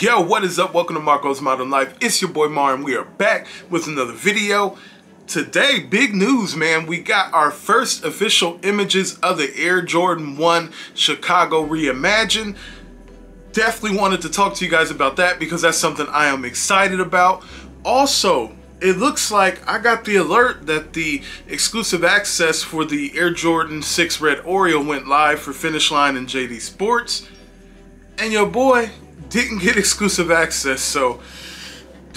Yo, what is up? Welcome to Marco's Modern Life. It's your boy Mar and we are back with another video. Today, big news, man. We got our first official images of the Air Jordan 1 Chicago Reimagined. Definitely wanted to talk to you guys about that because that's something I am excited about. Also, it looks like I got the alert that the exclusive access for the Air Jordan 6 Red Oreo went live for Finish Line and JD Sports. And your boy didn't get exclusive access, so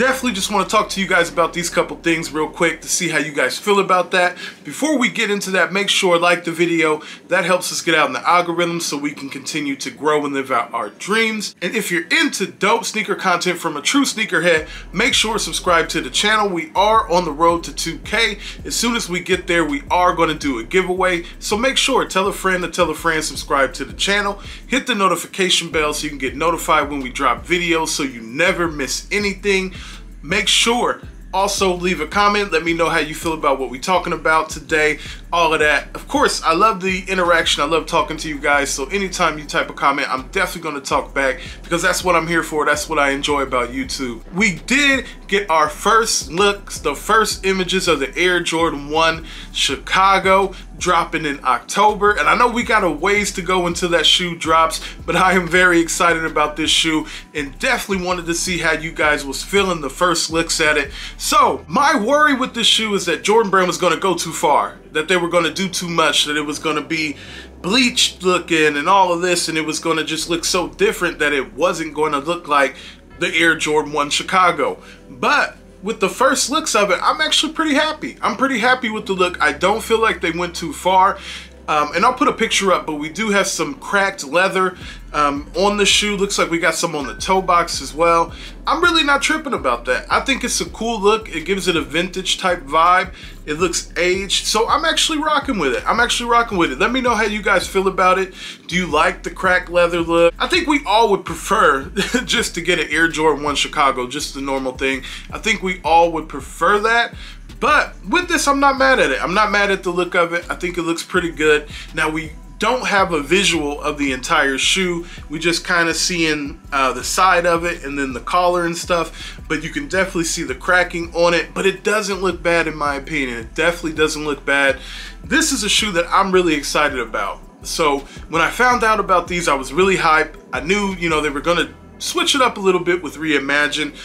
definitely just want to talk to you guys about these couple things real quick to see how you guys feel about that. Before we get into that, make sure like the video. That helps us get out in the algorithm so we can continue to grow and live out our dreams. And if you're into dope sneaker content from a true sneakerhead, make sure to subscribe to the channel. We are on the road to 2K. As soon as we get there, we are going to do a giveaway. So make sure, tell a friend to tell a friend, subscribe to the channel. Hit the notification bell so you can get notified when we drop videos so you never miss anything. Make sure also leave a comment. Let me know how you feel about what we're talking about today. All of that. Of course i love the interaction. I love talking to you guys. So anytime you type a comment i'm definitely going to talk back because that's what i'm here for. That's what i enjoy about youtube. We did get our first looks the first images of the air jordan 1 chicago dropping in october and i know we got a ways to go until that shoe drops but i am very excited about this shoe and definitely wanted to see how you guys was feeling the first looks at it so my worry with this shoe is that jordan brand was going to go too far that they were going to do too much, that it was going to be bleached looking and all of this, and it was going to just look so different that it wasn't going to look like the Air Jordan 1 Chicago. But with the first looks of it, I'm actually pretty happy. I'm pretty happy with the look. I don't feel like they went too far. Um, and I'll put a picture up, but we do have some cracked leather um, on the shoe. Looks like we got some on the toe box as well. I'm really not tripping about that. I think it's a cool look. It gives it a vintage type vibe. It looks aged. So I'm actually rocking with it. I'm actually rocking with it. Let me know how you guys feel about it. Do you like the cracked leather look? I think we all would prefer just to get an Air Jordan 1 Chicago, just the normal thing. I think we all would prefer that. But with this, I'm not mad at it. I'm not mad at the look of it. I think it looks pretty good. Now we don't have a visual of the entire shoe. We just kind of seeing uh, the side of it and then the collar and stuff. But you can definitely see the cracking on it. But it doesn't look bad in my opinion. It definitely doesn't look bad. This is a shoe that I'm really excited about. So when I found out about these, I was really hyped. I knew, you know, they were gonna switch it up a little bit with Reimagine.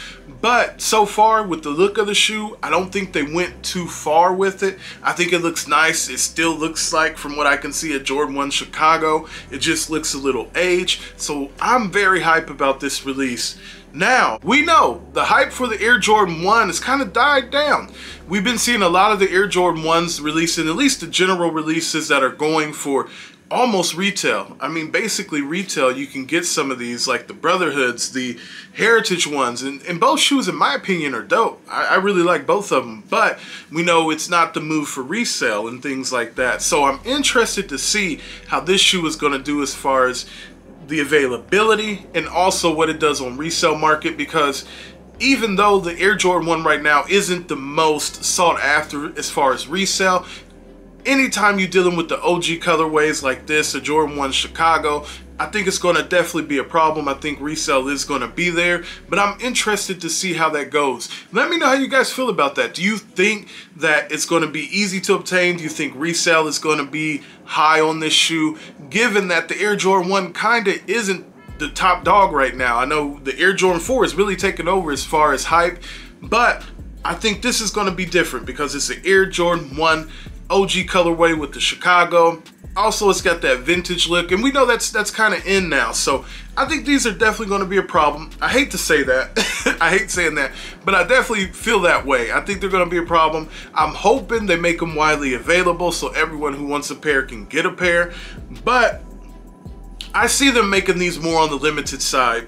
But so far with the look of the shoe, I don't think they went too far with it. I think it looks nice. It still looks like, from what I can see, a Jordan 1 Chicago. It just looks a little aged. So I'm very hype about this release. Now, we know the hype for the Air Jordan 1 has kind of died down. We've been seeing a lot of the Air Jordan 1s releasing, at least the general releases that are going for almost retail. I mean, basically retail, you can get some of these, like the Brotherhoods, the Heritage ones, and, and both shoes, in my opinion, are dope. I, I really like both of them, but we know it's not the move for resale and things like that. So I'm interested to see how this shoe is going to do as far as the availability and also what it does on resale market because even though the Air Jordan 1 right now isn't the most sought after as far as resale, anytime you're dealing with the OG colorways like this, the Jordan 1 Chicago, I think it's going to definitely be a problem. I think resale is going to be there, but I'm interested to see how that goes. Let me know how you guys feel about that. Do you think that it's going to be easy to obtain? Do you think resale is going to be high on this shoe, given that the Air Jordan 1 kind of isn't the top dog right now? I know the Air Jordan 4 is really taking over as far as hype, but I think this is going to be different because it's the Air Jordan 1 OG colorway with the Chicago. Also, it's got that vintage look, and we know that's that's kind of in now. So I think these are definitely going to be a problem. I hate to say that. I hate saying that, but I definitely feel that way. I think they're going to be a problem. I'm hoping they make them widely available so everyone who wants a pair can get a pair. But I see them making these more on the limited side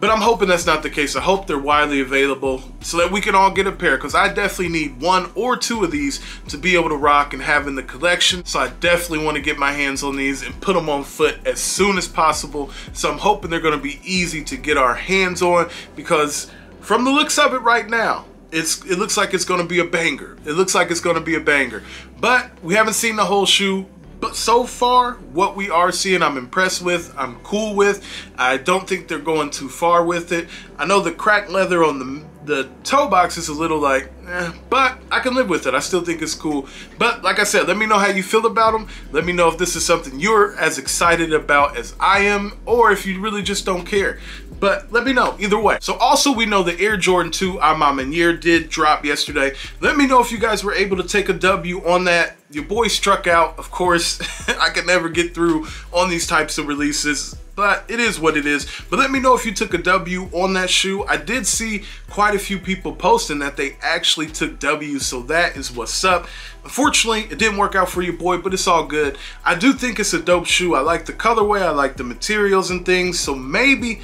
but I'm hoping that's not the case. I hope they're widely available so that we can all get a pair because I definitely need one or two of these to be able to rock and have in the collection. So I definitely want to get my hands on these and put them on foot as soon as possible. So I'm hoping they're going to be easy to get our hands on because from the looks of it right now, it's it looks like it's going to be a banger. It looks like it's going to be a banger. But we haven't seen the whole shoe but so far, what we are seeing, I'm impressed with. I'm cool with. I don't think they're going too far with it. I know the cracked leather on the the toe box is a little like, eh, but I can live with it. I still think it's cool. But like I said, let me know how you feel about them. Let me know if this is something you're as excited about as I am, or if you really just don't care. But let me know either way. So also we know the Air Jordan 2 A Ma Maniere did drop yesterday. Let me know if you guys were able to take a W on that. Your boy struck out, of course. I can never get through on these types of releases but it is what it is. But let me know if you took a W on that shoe. I did see quite a few people posting that they actually took W, so that is what's up. Unfortunately, it didn't work out for your boy, but it's all good. I do think it's a dope shoe. I like the colorway, I like the materials and things, so maybe,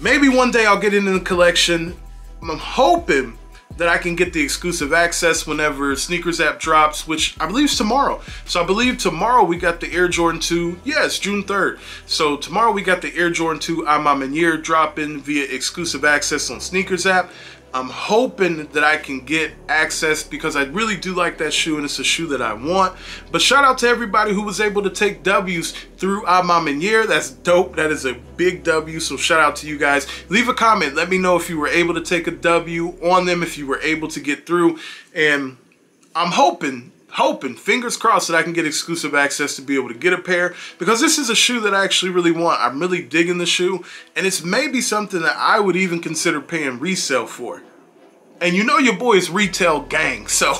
maybe one day I'll get it in the collection. I'm hoping that I can get the exclusive access whenever Sneakers app drops, which I believe is tomorrow. So I believe tomorrow we got the Air Jordan 2. Yes, June 3rd. So tomorrow we got the Air Jordan 2 A Ma Maniere dropping via exclusive access on Sneakers app. I'm hoping that I can get access because I really do like that shoe and it's a shoe that I want. But shout out to everybody who was able to take W's through ah A Ma Maniere. That's dope. That is a big W. So shout out to you guys. Leave a comment. Let me know if you were able to take a W on them, if you were able to get through. And I'm hoping hoping, fingers crossed, that I can get exclusive access to be able to get a pair because this is a shoe that I actually really want. I'm really digging the shoe and it's maybe something that I would even consider paying resale for. And you know your boy is retail gang, so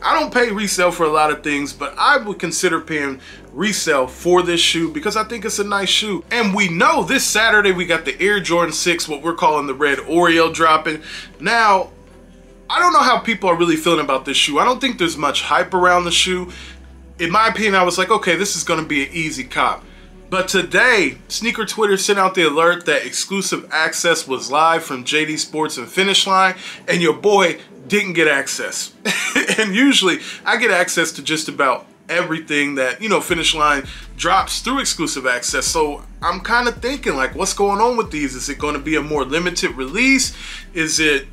I don't pay resale for a lot of things, but I would consider paying resale for this shoe because I think it's a nice shoe. And we know this Saturday we got the Air Jordan 6, what we're calling the red Oreo dropping. Now, I don't know how people are really feeling about this shoe. I don't think there's much hype around the shoe. In my opinion, I was like, okay, this is gonna be an easy cop. But today, Sneaker Twitter sent out the alert that exclusive access was live from JD Sports and Finish Line, and your boy didn't get access. and usually, I get access to just about everything that, you know, Finish Line drops through exclusive access. So I'm kind of thinking, like, what's going on with these? Is it going to be a more limited release? Is it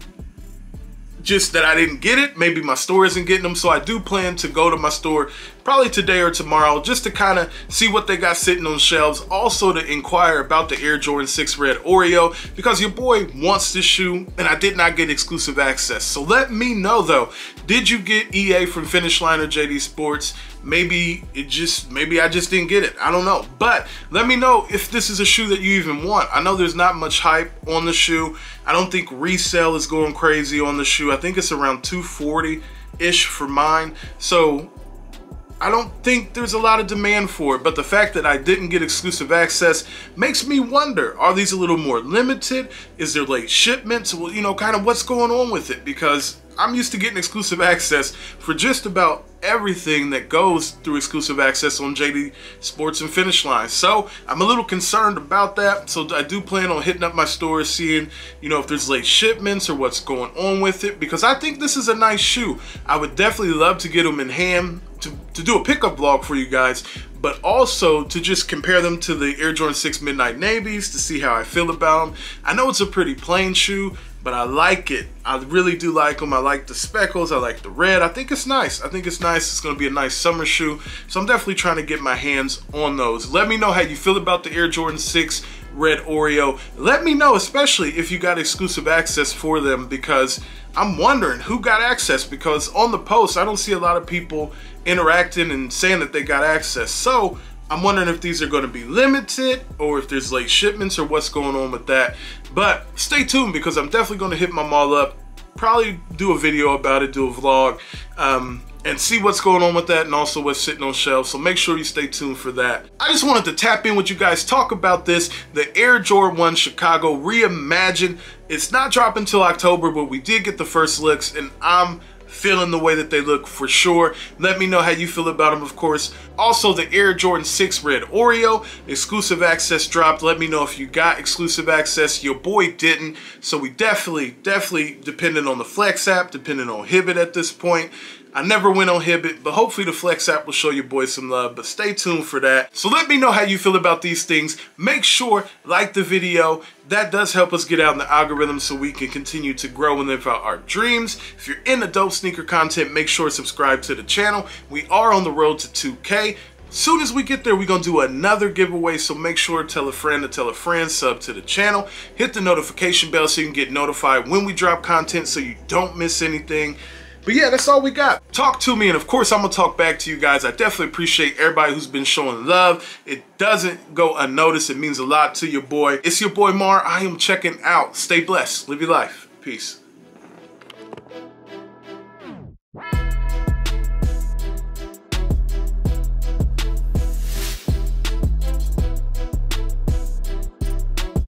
just that I didn't get it. Maybe my store isn't getting them. So I do plan to go to my store probably today or tomorrow just to kind of see what they got sitting on shelves. Also to inquire about the Air Jordan 6 Red Oreo because your boy wants this shoe and I did not get exclusive access. So let me know though, did you get EA from Finish Line or JD Sports? maybe it just maybe I just didn't get it. I don't know. But let me know if this is a shoe that you even want. I know there's not much hype on the shoe. I don't think resale is going crazy on the shoe. I think it's around 240 ish for mine. So I don't think there's a lot of demand for it, but the fact that I didn't get exclusive access makes me wonder, are these a little more limited? Is there late shipments? Well, you know, kind of what's going on with it? Because I'm used to getting exclusive access for just about everything that goes through exclusive access on JD Sports and Finish Line. So I'm a little concerned about that. So I do plan on hitting up my store, seeing, you know, if there's late shipments or what's going on with it, because I think this is a nice shoe. I would definitely love to get them in hand to, to do a pickup vlog for you guys, but also to just compare them to the Air Jordan 6 Midnight Navies to see how I feel about them. I know it's a pretty plain shoe, but I like it. I really do like them. I like the speckles. I like the red. I think it's nice. I think it's nice. It's going to be a nice summer shoe. So I'm definitely trying to get my hands on those. Let me know how you feel about the Air Jordan 6 Red Oreo. Let me know, especially if you got exclusive access for them because I'm wondering who got access because on the post, I don't see a lot of people interacting and saying that they got access. So I'm wondering if these are to be limited or if there's late shipments or what's going on with that. But stay tuned because I'm definitely to hit my mall up, probably do a video about it, do a vlog, um, and see what's going on with that and also what's sitting on shelves. So make sure you stay tuned for that. I just wanted to tap in with you guys, talk about this, the Air Jordan 1 Chicago Reimagined. It's not dropping until October, but we did get the first looks and I'm feeling the way that they look for sure. Let me know how you feel about them, of course. Also, the Air Jordan 6 Red Oreo exclusive access dropped. Let me know if you got exclusive access. Your boy didn't. So we definitely, definitely depending on the Flex app, depending on Hibbett at this point. I never went on Hibbett, but hopefully the Flex app will show your boys some love, but stay tuned for that. So let me know how you feel about these things. Make sure, like the video. That does help us get out in the algorithm so we can continue to grow and live out our dreams. If you're into dope sneaker content, make sure to subscribe to the channel. We are on the road to 2K. Soon as we get there, we're gonna do another giveaway. So make sure to tell a friend to tell a friend, sub to the channel, hit the notification bell so you can get notified when we drop content so you don't miss anything. But yeah, that's all we got. Talk to me, and of course, I'm gonna talk back to you guys. I definitely appreciate everybody who's been showing love. It doesn't go unnoticed. It means a lot to your boy. It's your boy Mar. I am checking out. Stay blessed. Live your life. Peace.